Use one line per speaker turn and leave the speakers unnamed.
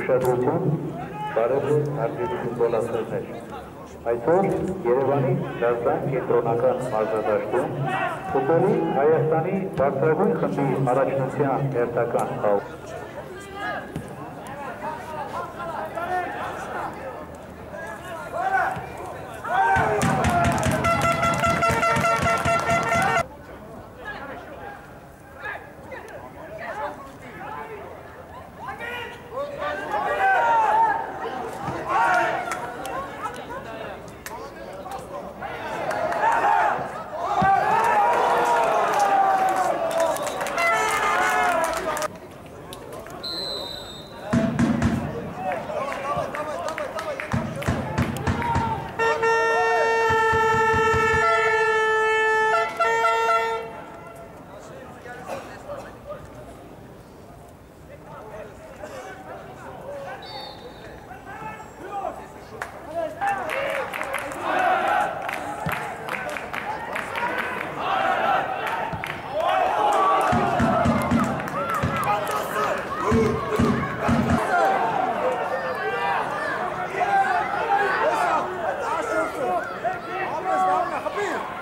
ուշադրություն, բարև հարգելի ֆուտբոլասերներ։ Այսօր Երևանի Դաշտան կենտրոնական մարզադաշտում ֆուտբոլի Հայաստանի բարձրագույն խմբի առաջնության հերթական խաղ Clear.